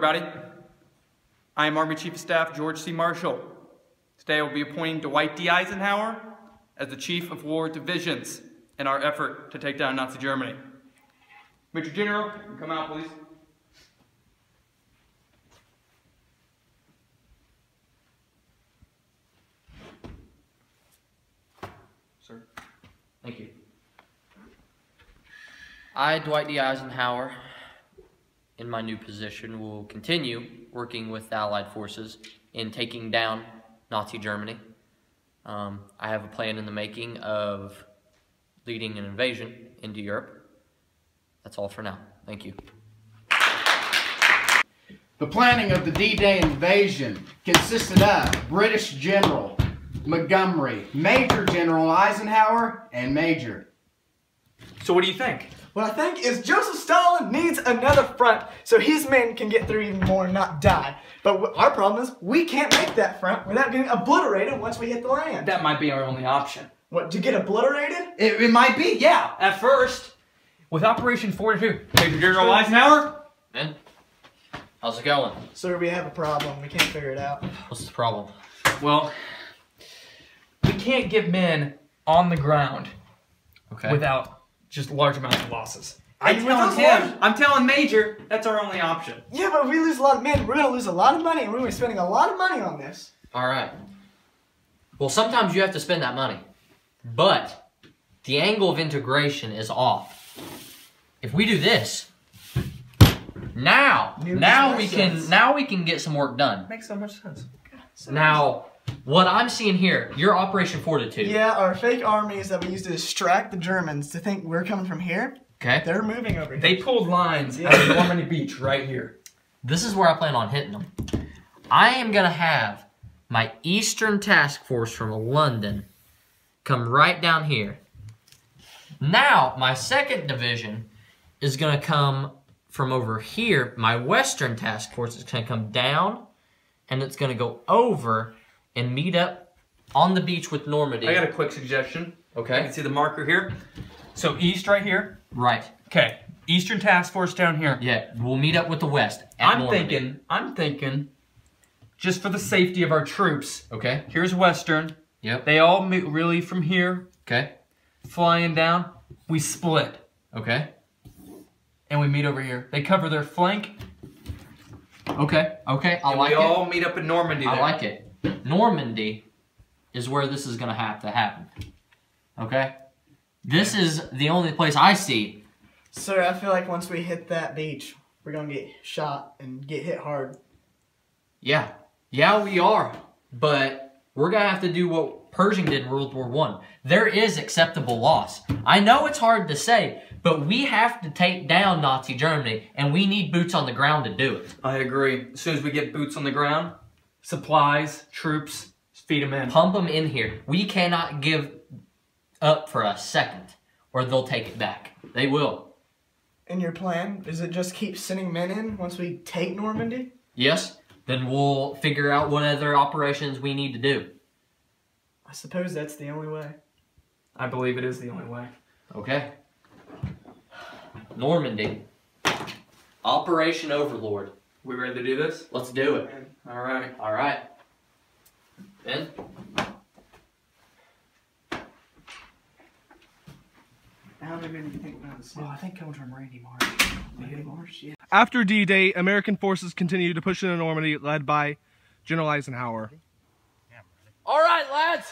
everybody. I am Army Chief of Staff George C. Marshall. Today I will be appointing Dwight D. Eisenhower as the Chief of War Divisions in our effort to take down Nazi Germany. Major General, come out, please. Sir. Thank you. I, Dwight D. Eisenhower, in my new position, will continue working with the Allied forces in taking down Nazi Germany. Um, I have a plan in the making of leading an invasion into Europe. That's all for now. Thank you. The planning of the D-Day invasion consisted of British General Montgomery, Major General Eisenhower, and Major. So what do you think? What I think is Joseph Stalin needs another front so his men can get through even more and not die. But our problem is we can't make that front without getting obliterated once we hit the land. That might be our only option. What, to get obliterated? It, it might be, yeah. At first, with Operation Fortitude, Major General Eisenhower, Ben, how's it going? Sir, we have a problem. We can't figure it out. What's the problem? well, we can't get men on the ground Okay. without just large amounts of losses. I'm with telling him, large- I'm telling Major, that's our only option. Yeah, but we lose a lot of men, we're going to lose a lot of money, and we're going to be spending a lot of money on this. All right. Well, sometimes you have to spend that money, but the angle of integration is off. If we do this, now, New now we can, now we can get some work done. Makes so much sense. Now, what I'm seeing here, your Operation Fortitude. Yeah, our fake armies that we used to distract the Germans to think we're coming from here, Okay. they're moving over here. They pulled lines out of Normandy Beach right here. This is where I plan on hitting them. I am gonna have my Eastern Task Force from London come right down here. Now, my second division is gonna come from over here. My Western Task Force is gonna come down, and it's gonna go over and meet up on the beach with Normandy. I got a quick suggestion. Okay. You can see the marker here. So east right here. Right. Okay. Eastern Task Force down here. Yeah. We'll meet up with the West. At I'm Normandy. thinking, I'm thinking, just for the safety of our troops, Okay. here's Western. Yep. They all meet really from here, Okay. flying down. We split, Okay. and we meet over here. They cover their flank, Okay. Okay. I and like we it. all meet up in Normandy. I like it. Normandy is where this is going to have to happen. Okay? This is the only place I see. Sir, I feel like once we hit that beach, we're going to get shot and get hit hard. Yeah. Yeah, we are. But we're going to have to do what Pershing did in World War One. There is acceptable loss. I know it's hard to say, but we have to take down Nazi Germany, and we need boots on the ground to do it. I agree. As soon as we get boots on the ground, supplies, troops, feed them in. Pump them in here. We cannot give up for a second, or they'll take it back. They will. In your plan, is it just keep sending men in once we take Normandy? Yes, then we'll figure out what other operations we need to do. I suppose that's the only way. I believe it is the only way. Okay. Normandy. Operation Overlord. We ready to do this? Let's do it. All right. All right. Ben? How many men do you think we're going to Oh, I think coming from Randy Marsh. Marsh? Yeah. After D-Day, American forces continued to push into Normandy, led by General Eisenhower. All right, lads.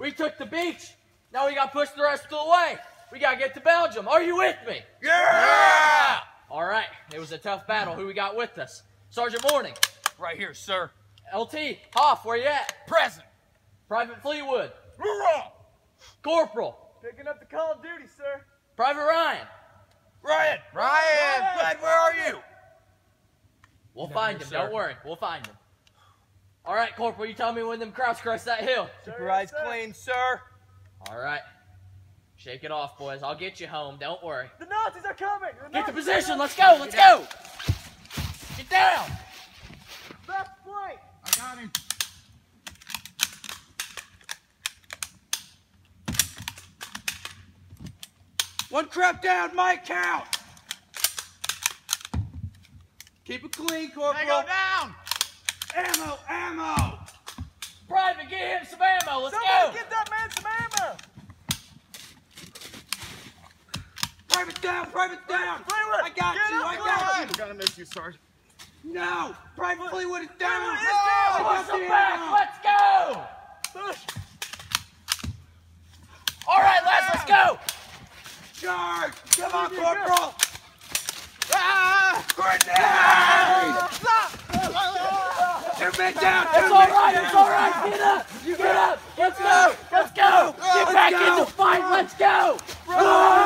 We took the beach. Now we got to push the rest of the way. We got to get to Belgium. Are you with me? Yeah! All right. It was a tough battle. Who we got with us? Sergeant Morning. Right here, sir. LT. Hoff, where you at? Present. Private Fleetwood. Corporal. Picking up the Call of Duty, sir. Private Ryan. Ryan. Ryan. Bud, where are you? We'll find him. Don't worry. We'll find him. All right, Corporal. You tell me when them crowds cross that hill. Super eyes clean, sir. All right. Shake it off, boys. I'll get you home. Don't worry. The Nazis are coming! The Get to Nazis are position. Let's go. Let's go. Get down. Left flank! I got him. One crap down, my count. Keep it clean, Corporal. down! Ammo, ammo! Private, get him some ammo. Let's Somebody go. get that man some ammo! Private down, private down! Fleetwood, I got get you, up, I got Fleetwood. you! Gonna miss you, Sarge. No! Private Fleetwood is down! Down. I Push him back. Let's go. All right, lads, let's go. Charge! Come on, Corporal! Ah! Grenade! Two men down, two It's all right. down! It's all right. Get up. Get up. Let's go. Let's go. Get back go. in the fight. Let's go. Run.